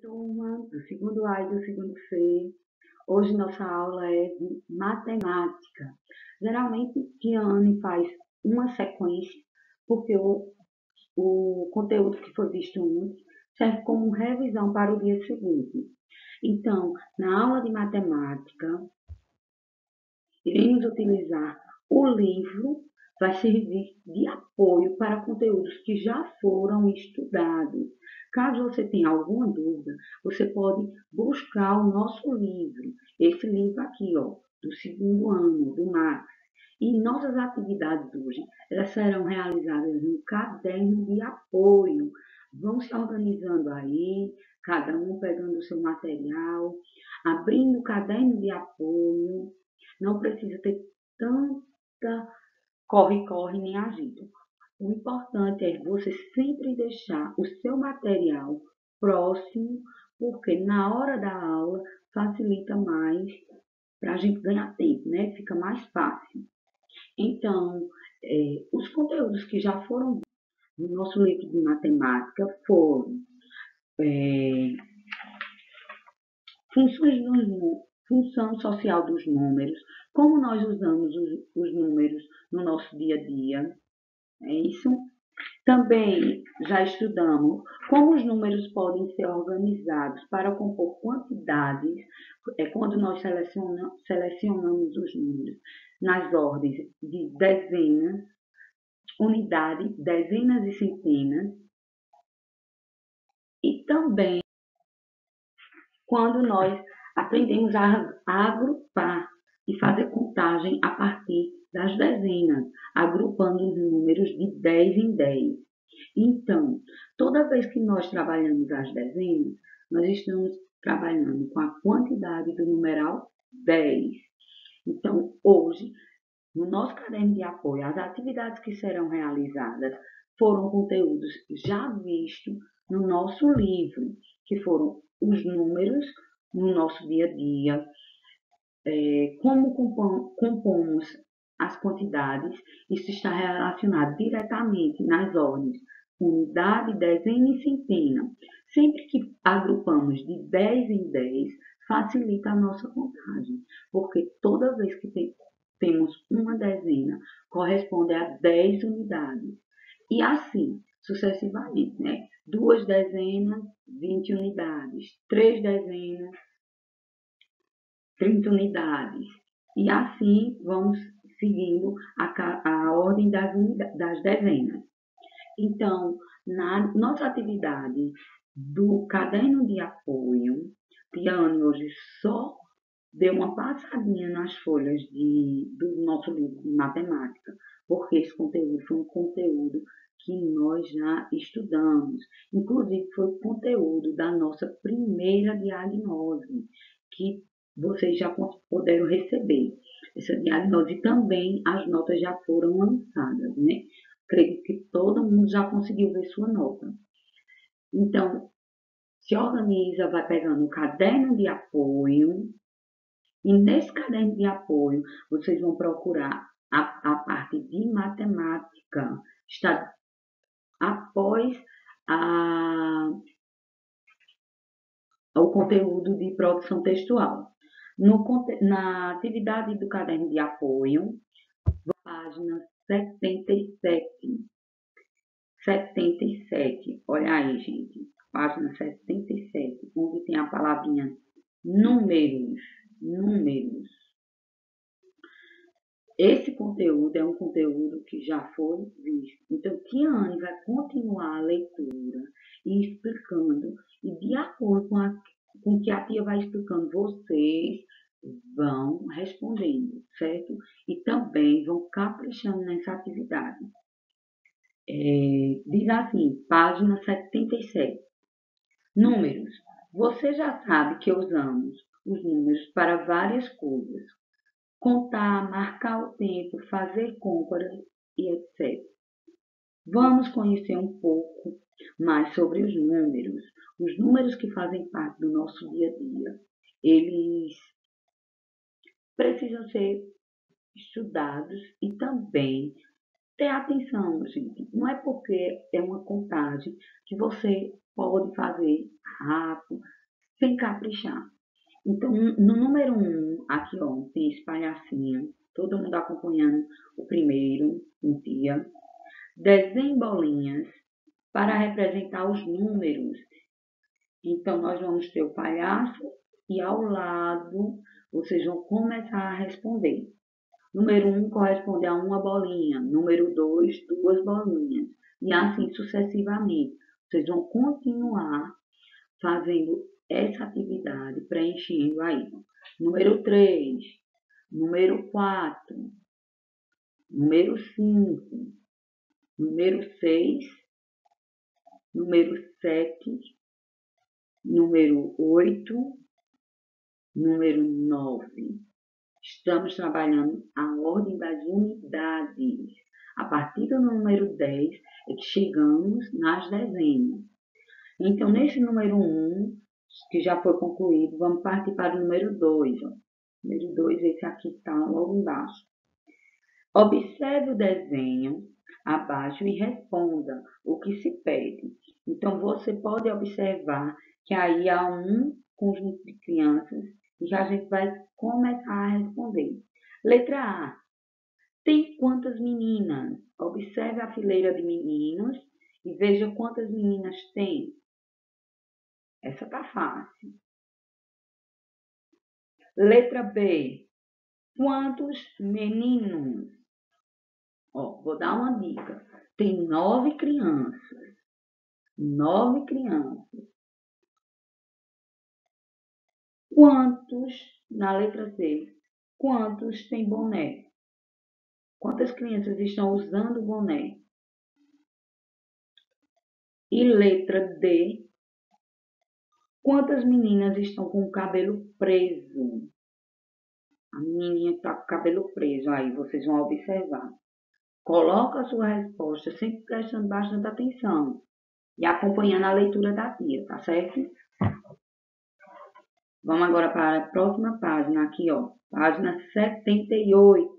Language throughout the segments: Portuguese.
turma do segundo A e do segundo C. Hoje nossa aula é de matemática. Geralmente, Tiane faz uma sequência, porque o, o conteúdo que foi visto antes serve como revisão para o dia seguinte. Então, na aula de matemática, iremos utilizar o livro, vai servir de apoio para conteúdos que já foram estudados. Caso você tenha alguma dúvida, você pode buscar o nosso livro, esse livro aqui, ó, do segundo ano, do Max. E nossas atividades hoje, elas serão realizadas no caderno de apoio. Vão se organizando aí, cada um pegando o seu material, abrindo o caderno de apoio. Não precisa ter tanta corre-corre nem agito. O importante é você sempre deixar o seu material próximo, porque na hora da aula facilita mais para a gente ganhar tempo, né? Fica mais fácil. Então, é, os conteúdos que já foram no nosso livro de matemática foram é, funções do, função social dos números, como nós usamos os, os números no nosso dia a dia, é isso? Também já estudamos como os números podem ser organizados para compor quantidades, é quando nós selecionamos, selecionamos os números nas ordens de dezenas, unidade, dezenas e centenas, e também quando nós aprendemos a, a agrupar e fazer contagem a partir das dezenas, agrupando os números de 10 em 10. Então, toda vez que nós trabalhamos as dezenas, nós estamos trabalhando com a quantidade do numeral 10. Então, hoje, no nosso caderno de apoio, as atividades que serão realizadas foram conteúdos já vistos no nosso livro, que foram os números no nosso dia a dia, é, como compomos as quantidades, isso está relacionado diretamente nas ordens unidade, dezena e centena. Sempre que agrupamos de 10 em 10, facilita a nossa contagem, porque toda vez que tem, temos uma dezena, corresponde a 10 unidades. E assim, sucessivamente, né? Duas dezenas, 20 unidades. Três dezenas, 30 unidades. E assim vamos seguindo a, a ordem das, das dezenas. Então, na nossa atividade do caderno de apoio, Tiane hoje só deu uma passadinha nas folhas de, do nosso livro de matemática, porque esse conteúdo foi um conteúdo que nós já estudamos. Inclusive, foi o conteúdo da nossa primeira diagnose, que vocês já puderam receber essa diagnose também as notas já foram lançadas, né? Creio que todo mundo já conseguiu ver sua nota. Então, se organiza, vai pegando o caderno de apoio, e nesse caderno de apoio vocês vão procurar a, a parte de matemática, está após a, o conteúdo de produção textual. No, na atividade do caderno de apoio, página 77. 77. Olha aí, gente. Página 77, onde tem a palavrinha números. Números. Esse conteúdo é um conteúdo que já foi visto. Então, Tiane vai continuar a leitura e explicando, e de acordo com com que a tia vai explicando, vocês vão respondendo, certo? E também vão caprichando nessa atividade. É, diz assim, página 77. Números. Você já sabe que usamos os números para várias coisas. Contar, marcar o tempo, fazer compras e etc. Vamos conhecer um pouco mais sobre os números, os números que fazem parte do nosso dia a dia. Eles precisam ser estudados e também ter atenção, gente. Não é porque é uma contagem que você pode fazer rápido, sem caprichar. Então, no número 1, um, aqui ó, tem esse palhacinho, todo mundo acompanhando o primeiro, um dia. Desenhe bolinhas para representar os números. Então, nós vamos ter o palhaço e ao lado vocês vão começar a responder. Número 1 um corresponde a uma bolinha, número 2, duas bolinhas, e assim sucessivamente. Vocês vão continuar fazendo essa atividade, preenchendo aí. Número 3, número 4, número 5, número 6, número 7, número 8, número 9. Estamos trabalhando a ordem das unidades. A partir do número 10 é que chegamos nas dezenas. Então, nesse número 1, que já foi concluído, vamos partir para o número 2. Ó. Número 2, esse aqui está logo embaixo. Observe o desenho abaixo e responda o que se pede. Então, você pode observar que aí há um conjunto de crianças já a gente vai começar a responder. Letra A. Tem quantas meninas? Observe a fileira de meninos e veja quantas meninas tem. Essa tá fácil. Letra B. Quantos meninos? Ó, vou dar uma dica. Tem nove crianças. Nove crianças. Quantos, na letra C, quantos tem boné? Quantas crianças estão usando boné? E letra D, quantas meninas estão com o cabelo preso? A menininha está com o cabelo preso, aí vocês vão observar. Coloca a sua resposta sempre prestando bastante atenção e acompanhando a leitura da tia, tá certo? Vamos agora para a próxima página, aqui, ó, página 78,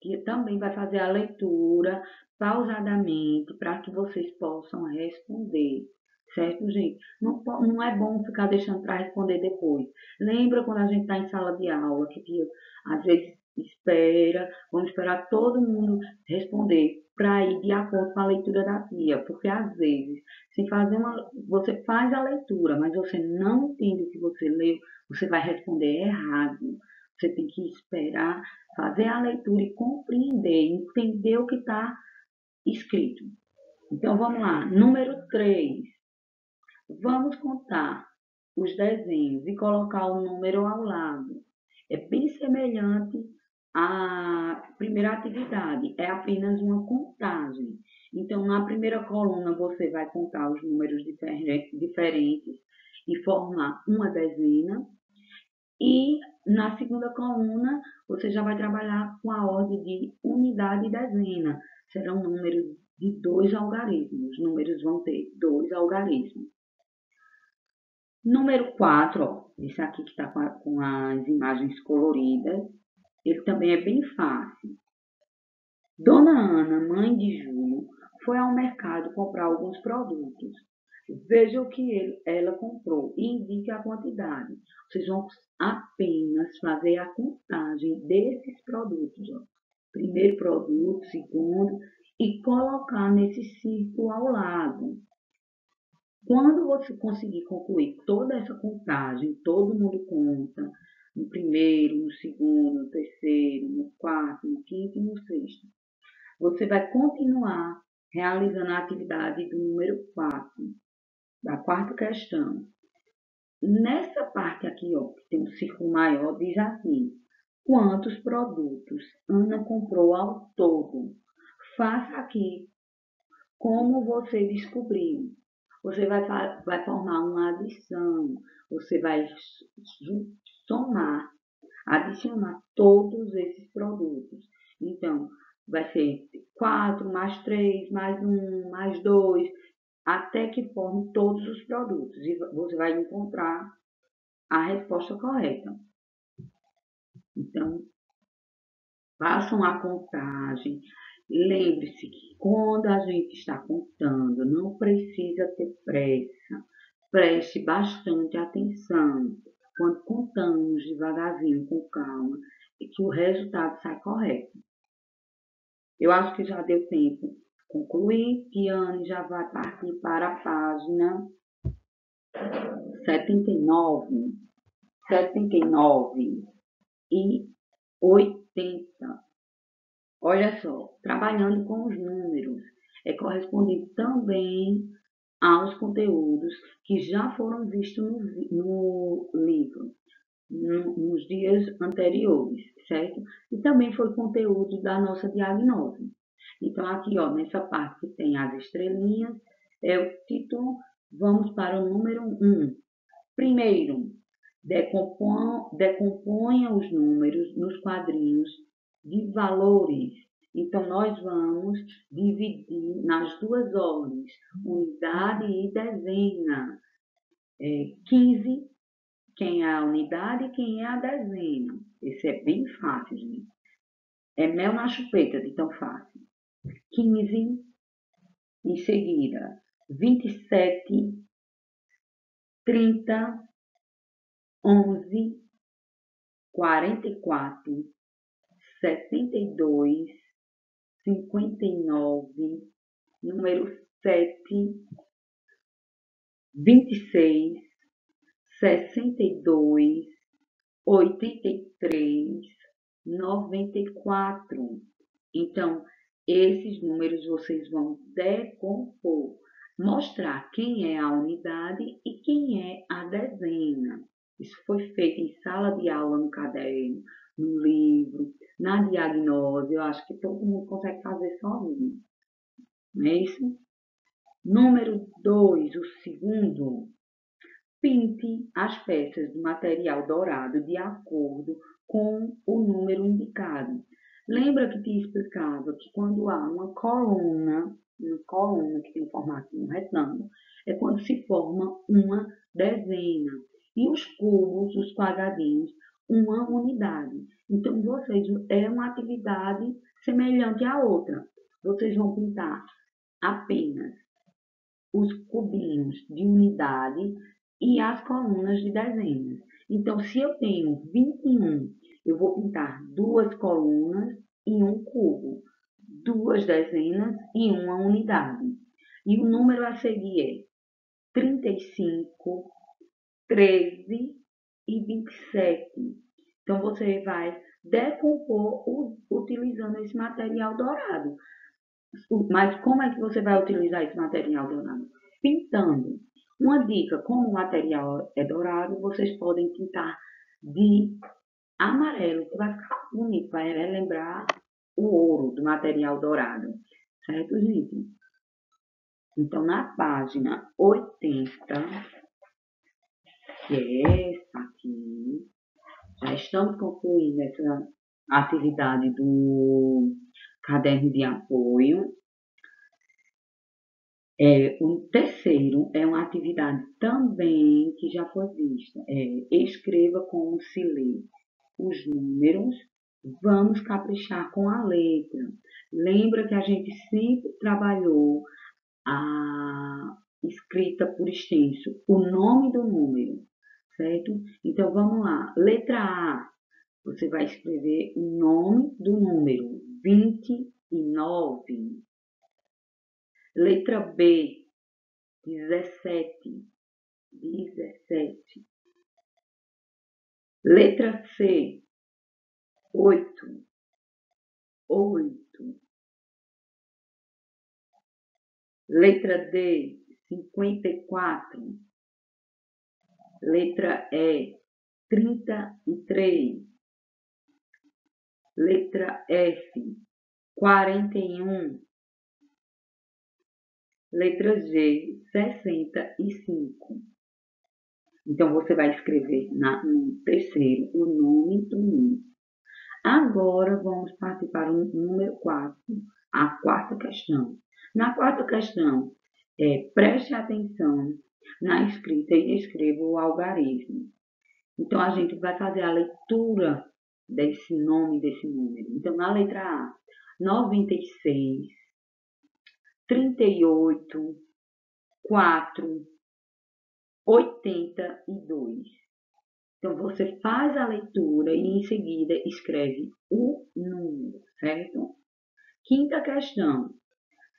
que também vai fazer a leitura pausadamente para que vocês possam responder. Certo, gente? Não, não é bom ficar deixando para responder depois. Lembra quando a gente está em sala de aula, que às vezes espera, vamos esperar todo mundo responder para ir de acordo com a leitura da tia, porque às vezes, se fazer uma, você faz a leitura, mas você não entende o que você leu, você vai responder errado. Você tem que esperar, fazer a leitura e compreender, entender o que está escrito. Então vamos lá, número 3. Vamos contar os desenhos e colocar o número ao lado. É bem semelhante a primeira atividade é apenas uma contagem. Então, na primeira coluna, você vai contar os números diferentes e formar uma dezena. E na segunda coluna, você já vai trabalhar com a ordem de unidade e dezena. Serão números de dois algarismos. Os números vão ter dois algarismos. Número 4, ó, esse aqui que está com as imagens coloridas, ele também é bem fácil. Dona Ana, mãe de Júlio, foi ao mercado comprar alguns produtos. Veja o que ele, ela comprou e indique a quantidade. Vocês vão apenas fazer a contagem desses produtos. Ó. Primeiro produto, segundo, e colocar nesse círculo ao lado. Quando você conseguir concluir toda essa contagem, todo mundo conta, no primeiro, no segundo, no terceiro, no quarto, no quinto e no sexto. Você vai continuar realizando a atividade do número 4, da quarta questão. Nessa parte aqui, ó, que tem um círculo maior, diz assim, quantos produtos Ana comprou ao todo? Faça aqui como você descobriu. Você vai, vai formar uma adição, você vai somar, adicionar todos esses produtos. Então, vai ser 4 mais 3 mais 1 mais 2, até que forme todos os produtos. E você vai encontrar a resposta correta. Então, façam a contagem Lembre-se que quando a gente está contando, não precisa ter pressa. Preste bastante atenção quando contamos devagarzinho, com calma, e que o resultado sai correto. Eu acho que já deu tempo. Concluir, Tiane já vai partir para a página 79, 79 e 80. Olha só, trabalhando com os números, é correspondido também aos conteúdos que já foram vistos no, no livro, no, nos dias anteriores, certo? E também foi conteúdo da nossa diagnose. Então, aqui, ó, nessa parte que tem as estrelinhas, é o título, vamos para o número 1. Primeiro, decomponha os números nos quadrinhos de valores. Então, nós vamos dividir nas duas ordens, unidade e dezena. É, 15, quem é a unidade e quem é a dezena. Esse é bem fácil, gente. É mel na chupeta de tão fácil. 15, em seguida, 27, 30, 11, 44, setenta e dois, cinquenta e nove, número sete, vinte e seis, sessenta e dois, oitenta e três, noventa e quatro. Então, esses números vocês vão decompor, mostrar quem é a unidade e quem é a dezena. Isso foi feito em sala de aula no caderno, no livro, na diagnose, eu acho que todo mundo consegue fazer sozinho. Não é isso? Número 2, o segundo. Pinte as peças do material dourado de acordo com o número indicado. Lembra que te explicava que quando há uma coluna, uma coluna que tem formato de um retângulo, é quando se forma uma dezena. E os cubos, os quadradinhos, uma unidade. Então, vocês, é uma atividade semelhante à outra. Vocês vão pintar apenas os cubinhos de unidade e as colunas de dezenas. Então, se eu tenho 21, eu vou pintar duas colunas e um cubo, duas dezenas e uma unidade. E o número a seguir é 35, 13 e 27. Então, você vai decompor utilizando esse material dourado. Mas como é que você vai utilizar esse material dourado? Pintando. Uma dica, como o material é dourado, vocês podem pintar de amarelo, que vai ficar bonito, vai lembrar o ouro do material dourado. Certo, gente? Então, na página 80, que é essa aqui, já estamos concluindo essa atividade do caderno de apoio. É, o terceiro é uma atividade também que já foi vista. É, escreva como se lê os números. Vamos caprichar com a letra. Lembra que a gente sempre trabalhou a escrita por extenso, o nome do número certo? Então vamos lá. Letra A, você vai escrever o nome do número 29. Letra B, 17. 17. Letra C, 8. 8. Letra D, 54. Letra E, 33. Letra F, 41. Letra G, 65. Então, você vai escrever na, no terceiro o nome do número. Agora, vamos partir para o número 4, a quarta questão. Na quarta questão, é, preste atenção na escrita e escreva o algarismo. Então, a gente vai fazer a leitura desse nome, desse número. Então, na letra A, 96, 38, 4, 82. Então, você faz a leitura e em seguida escreve o número, certo? Quinta questão.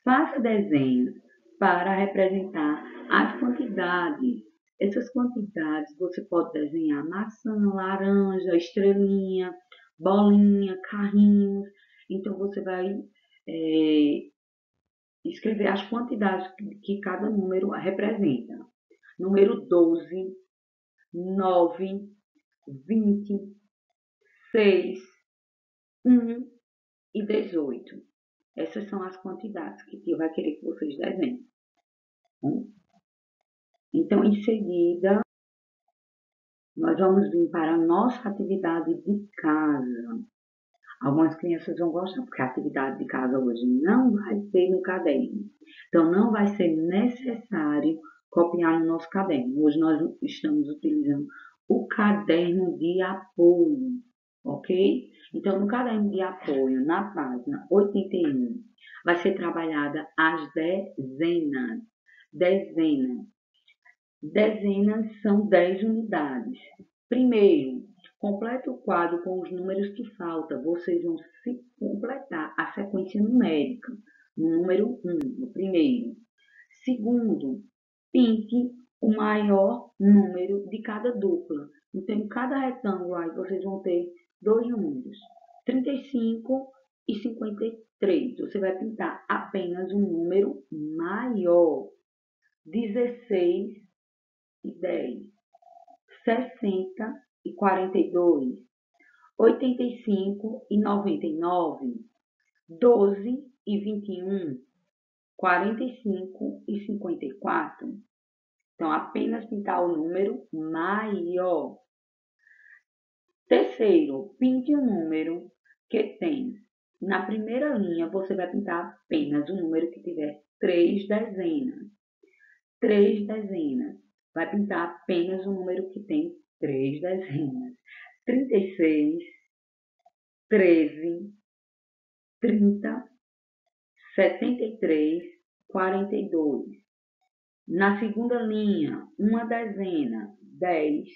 Faça desenhos para representar as quantidades. Essas quantidades você pode desenhar maçã, laranja, estrelinha, bolinha, carrinhos. Então, você vai é, escrever as quantidades que cada número representa. Número 12, 9, 20, 6, 1 e 18. Essas são as quantidades que vai querer que vocês desenhem. Então, em seguida, nós vamos vir para a nossa atividade de casa. Algumas crianças vão gostar, porque a atividade de casa hoje não vai ser no caderno. Então, não vai ser necessário copiar no nosso caderno. Hoje nós estamos utilizando o caderno de apoio, ok? Então, no caderno de apoio, na página 81, vai ser trabalhada as dezenas. Dezenas. Dezenas são 10 unidades. Primeiro, complete o quadro com os números que faltam. Vocês vão se completar a sequência numérica. Número 1, o primeiro. Segundo, pinte o maior número de cada dupla. Então, em cada retângulo aí, vocês vão ter dois números, 35 e 53. Você vai pintar apenas um número maior, 16 e 10, 60 e 42, 85 e 99, 12 e 21, 45 e 54. Então, apenas pintar o número maior. Terceiro, pinte o número que tem. Na primeira linha, você vai pintar apenas o número que tiver três dezenas. Três dezenas. Vai pintar apenas o número que tem três dezenas. 36, 13, 30, 73, 42. Na segunda linha, uma dezena, 10,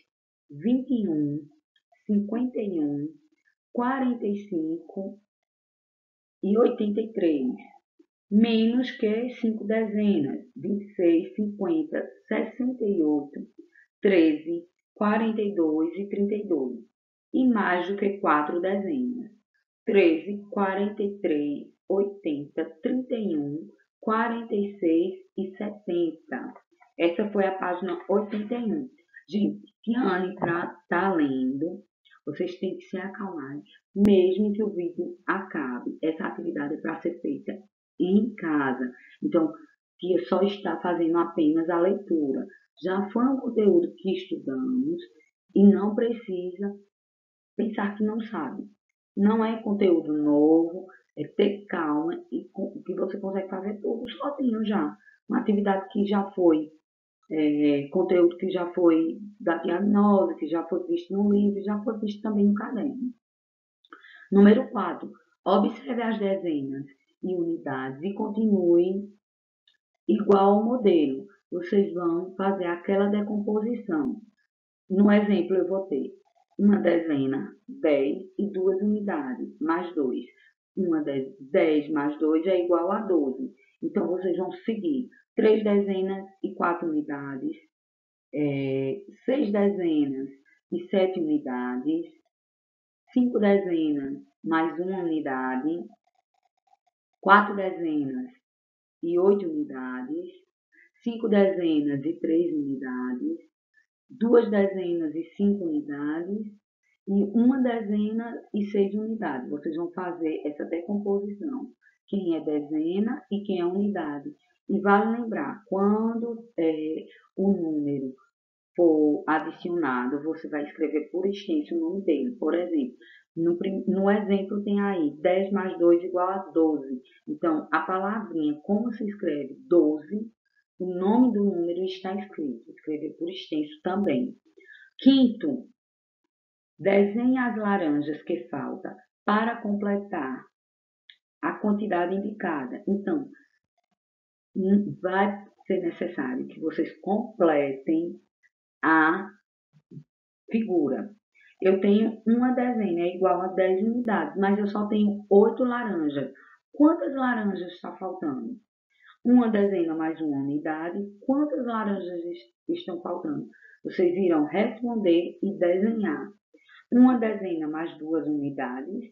21, 51, 45 e 83. Menos que cinco dezenas, 26, 50, 68, 13, 42 e 32. E mais do que quatro dezenas, 13, 43, 80, 31, 46 e 70. Essa foi a página 81. Gente, Tiane, para estar tá lendo, vocês têm que se acalmar, mesmo que o vídeo acabe. Essa atividade é para ser feita em casa. Então, Tia só está fazendo apenas a leitura. Já foi um conteúdo que estudamos e não precisa pensar que não sabe. Não é conteúdo novo, é ter calma e que você consegue fazer tudo sozinho já. Uma atividade que já foi, é, conteúdo que já foi da diagnose, que já foi visto no livro, já foi visto também no caderno. Número 4. Observe as dezenas e unidades e continue igual ao modelo. Vocês vão fazer aquela decomposição. No exemplo, eu vou ter uma dezena, 10 e duas unidades, mais 2 uma 10, 10 mais 2 é igual a 12. Então, vocês vão seguir 3 dezenas e 4 unidades, é, 6 dezenas e 7 unidades, 5 dezenas mais 1 unidade, 4 dezenas e 8 unidades, 5 dezenas e 3 unidades, 2 dezenas e 5 unidades, e uma dezena e seis unidades. Vocês vão fazer essa decomposição. Quem é dezena e quem é unidade. E vale lembrar, quando é, o número for adicionado, você vai escrever por extenso o nome dele. Por exemplo, no, no, exemplo tem aí 10 mais 2 igual a 12. Então, a palavrinha, como se escreve 12, o nome do número está escrito. Escrever por extenso também. Quinto, Desenhe as laranjas que falta para completar a quantidade indicada. Então, vai ser necessário que vocês completem a figura. Eu tenho uma dezena é igual a 10 unidades, mas eu só tenho 8 laranjas. Quantas laranjas está faltando? Uma dezena mais uma unidade. Quantas laranjas estão faltando? Vocês irão responder e desenhar. Uma dezena mais duas unidades.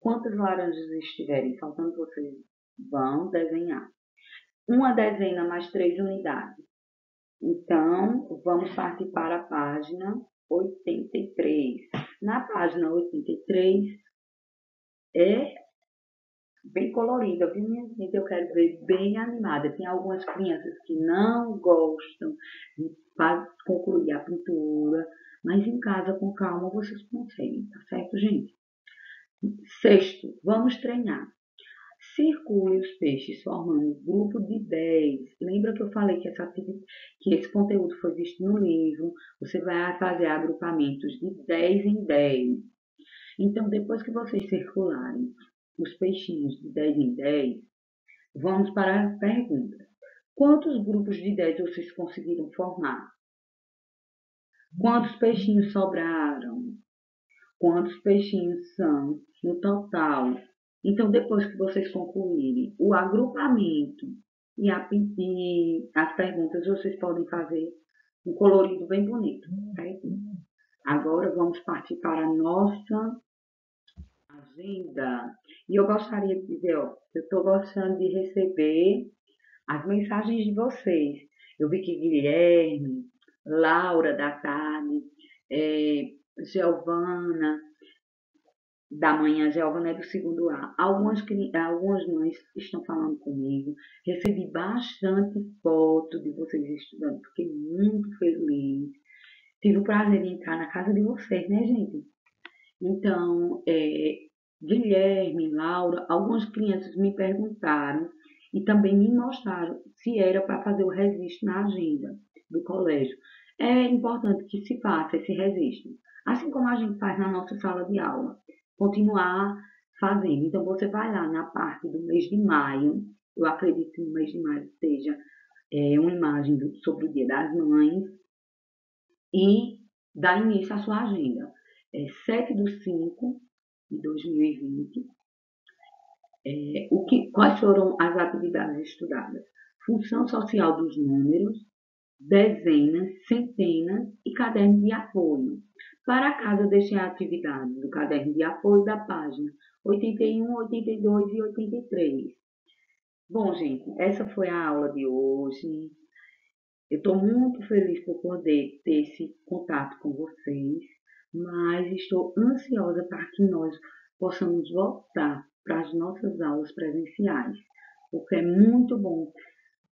Quantas laranjas estiverem faltando, vocês vão desenhar. Uma dezena mais três unidades. Então, vamos partir para a página 83. Na página 83 é bem colorida, viu, minha gente? Eu quero ver bem animada. Tem algumas crianças que não gostam de concluir a pintura, mas em casa, com calma, vocês conseguem, tá certo, gente? Sexto, vamos treinar. Circule os peixes formando um grupo de 10. Lembra que eu falei que, essa, que esse conteúdo foi visto no livro? Você vai fazer agrupamentos de 10 em 10. Então, depois que vocês circularem os peixinhos de 10 em 10, vamos para a pergunta. Quantos grupos de 10 vocês conseguiram formar? Quantos peixinhos sobraram? Quantos peixinhos são no total? Então, depois que vocês concluírem o agrupamento e, a, e as perguntas, vocês podem fazer um colorido bem bonito. Certo? Agora, vamos partir para a nossa agenda. E eu gostaria de dizer, ó, eu estou gostando de receber as mensagens de vocês. Eu vi que Guilherme, Laura da tarde, é, Giovana, da manhã, Giovana é do segundo A. Algumas, algumas mães estão falando comigo. Recebi bastante foto de vocês estudando. Fiquei muito feliz. Tive o prazer de entrar na casa de vocês, né, gente? Então, é, Guilherme, Laura, algumas crianças me perguntaram e também me mostraram se era para fazer o registro na agenda do colégio. É importante que se faça esse registro, assim como a gente faz na nossa sala de aula continuar fazendo. Então, você vai lá na parte do mês de maio, eu acredito que no mês de maio seja é, uma imagem do, sobre o Dia das Mães, e dá início à sua agenda. É 7 de 5 de 2020. É, o que, quais foram as atividades estudadas? Função social dos números, dezenas, centenas e caderno de apoio. Para casa, deixei a atividade do caderno de apoio da página 81, 82 e 83. Bom, gente, essa foi a aula de hoje. Eu estou muito feliz por poder ter esse contato com vocês, mas estou ansiosa para que nós possamos voltar para as nossas aulas presenciais, porque é muito bom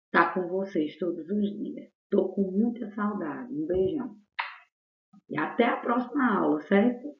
estar com vocês todos os dias. Estou com muita saudade. Um beijão. E até a próxima aula, certo?